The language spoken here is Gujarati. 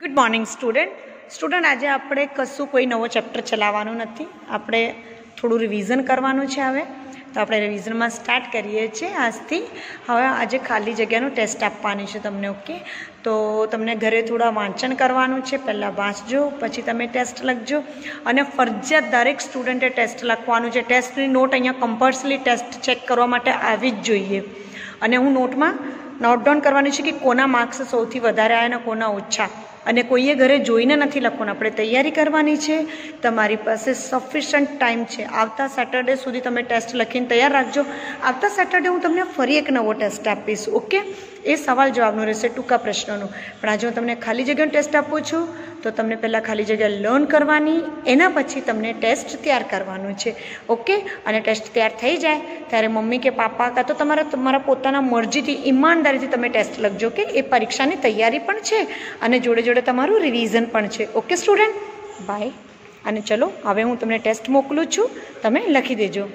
ગુડ મોર્નિંગ સ્ટુડન્ટ સ્ટુડન્ટ આજે આપણે કશું કોઈ નવો ચેપ્ટર ચલાવવાનું નથી. આપણે થોડું રિવિઝન કરવાનું છે હવે. તો આપણે રિવિઝનમાં સ્ટાર્ટ કરીએ છીએ આજથી. હવે આજે ખાલી જગ્યાનું ટેસ્ટ આપવાની છે તમને ઓકે તો તમને ઘરે થોડા વાંચન કરવાનું છે. પહેલાં વાંચજો, પછી તમે ટેસ્ટ લખજો. અને ફરજિયાત દરેક સ્ટુડન્ટે ટેસ્ટ લખવાનું છે. ટેસ્ટની નોટ અહીંયા કમ્પલસરી ટેસ્ટ ચેક કરવા માટે આવી જ જોઈએ. અને હું નોટમાં નોટ ડાઉન કરવાની છે કે કોના માર્ક્સ સૌથી વધારે આવ્યા અને કોના ઓછા. અને કોઈએ ઘરે જોઈને નથી લખવાનું. આપણે તૈયારી કરવાની છે. તમારી પાસે સફિશન્ટ ટાઈમ છે. આવતા સેટરડે સુધી તમે ટેસ્ટ લખીને તૈયાર રાખજો. આવતા સેટરડે હું તમને ફરી એક નવો ટેસ્ટ આપીશ ઓકે એ સવાલ જવાબનો રહેશે ટૂંકા પ્રશ્નોનો. પણ આજે હું તમને ખાલી જગ્યાનો ટેસ્ટ આપું છું, તો તમને પહેલાં ખાલી જગ્યા લર્ન કરવાની, એના પછી તમને ટેસ્ટ તૈયાર કરવાનું છે ઓકે અને ટેસ્ટ તૈયાર થઈ જાય, ત્યારે મમ્મી કે પાપા કાં તો તમારા તમારા પોતાના મરજીથી, ઈમાનદારીથી તમે ટેસ્ટ લખજો કે એ પરીક્ષાની તૈયારી પણ છે, અને જોડે જોડે તમારું રિવિઝન પણ છે ઓકે સ્ટુડન્ટ બાય અને ચલો હવે હું તમને ટેસ્ટ મોકલું છું. તમે લખી દેજો.